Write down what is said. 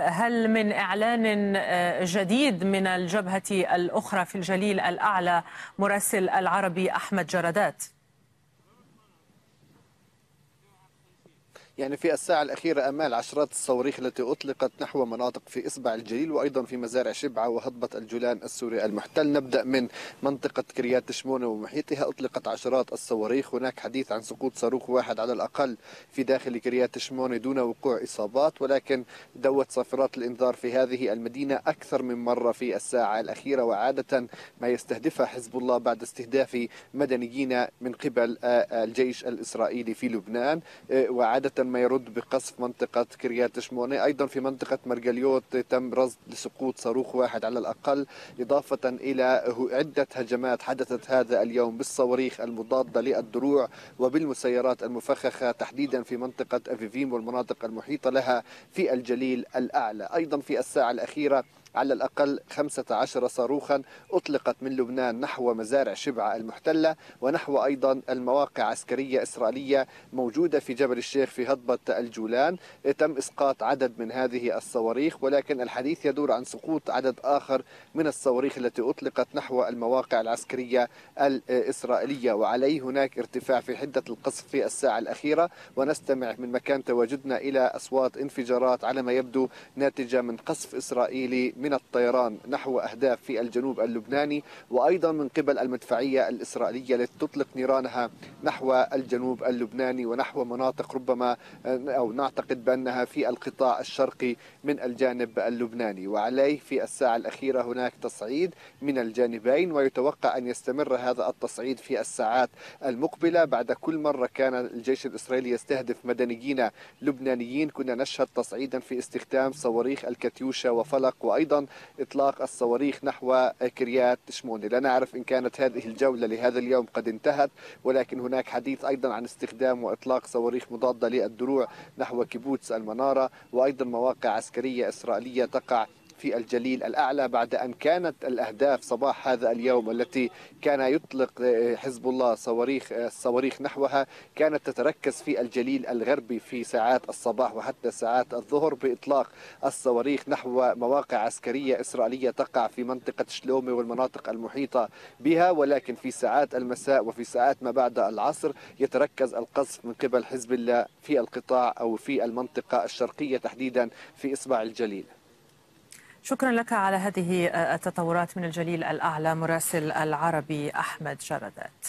هل من إعلان جديد من الجبهة الأخرى في الجليل الأعلى مراسل العربي أحمد جردات؟ يعني في الساعة الأخيرة أمال عشرات الصواريخ التي أطلقت نحو مناطق في إصبع الجليل وأيضا في مزارع شبعة وهضبة الجولان السوري المحتل. نبدأ من منطقة كريات شمونة ومحيطها. أطلقت عشرات الصواريخ. هناك حديث عن سقوط صاروخ واحد على الأقل في داخل كريات شمونة دون وقوع إصابات ولكن دوت صافرات الإنذار في هذه المدينة أكثر من مرة في الساعة الأخيرة وعادة ما يستهدفها حزب الله بعد استهداف مدنيين من قبل الجيش الإسرائيلي في لبنان. وعادة ما يرد بقصف منطقة كريات شمونة أيضا في منطقة مرجليوت تم رصد لسقوط صاروخ واحد على الأقل إضافة إلى عدة هجمات حدثت هذا اليوم بالصواريخ المضادة للدروع وبالمسيرات المفخخة تحديدا في منطقة أفيفيم والمناطق المحيطة لها في الجليل الأعلى. أيضا في الساعة الأخيرة على الأقل 15 صاروخا أطلقت من لبنان نحو مزارع شبعة المحتلة ونحو أيضا المواقع عسكرية إسرائيلية موجودة في جبل الشيخ في هضبة الجولان. تم إسقاط عدد من هذه الصواريخ ولكن الحديث يدور عن سقوط عدد آخر من الصواريخ التي أطلقت نحو المواقع العسكرية الإسرائيلية. وعليه هناك ارتفاع في حدة القصف في الساعة الأخيرة. ونستمع من مكان تواجدنا إلى أصوات انفجارات على ما يبدو ناتجة من قصف إسرائيلي من الطيران نحو أهداف في الجنوب اللبناني وأيضا من قبل المدفعية الإسرائيلية التي تطلق نيرانها نحو الجنوب اللبناني ونحو مناطق ربما أو نعتقد بأنها في القطاع الشرقي من الجانب اللبناني. وعليه في الساعة الأخيرة هناك تصعيد من الجانبين ويتوقع أن يستمر هذا التصعيد في الساعات المقبلة. بعد كل مرة كان الجيش الإسرائيلي يستهدف مدنيين لبنانيين كنا نشهد تصعيدا في استخدام صواريخ الكاتيوشا وفلق وأيضا أيضا إطلاق الصواريخ نحو كريات شموني لا نعرف إن كانت هذه الجولة لهذا اليوم قد انتهت ولكن هناك حديث أيضا عن استخدام وإطلاق صواريخ مضادة للدروع نحو كيبوتس المنارة وأيضا مواقع عسكرية إسرائيلية تقع في الجليل الأعلى بعد أن كانت الأهداف صباح هذا اليوم التي كان يطلق حزب الله صواريخ الصواريخ نحوها كانت تتركز في الجليل الغربي في ساعات الصباح وحتى ساعات الظهر بإطلاق الصواريخ نحو مواقع عسكرية إسرائيلية تقع في منطقة شلومي والمناطق المحيطة بها. ولكن في ساعات المساء وفي ساعات ما بعد العصر يتركز القصف من قبل حزب الله في القطاع أو في المنطقة الشرقية تحديدا في إصبع الجليل. شكرا لك على هذه التطورات من الجليل الأعلى مراسل العربي أحمد جردات.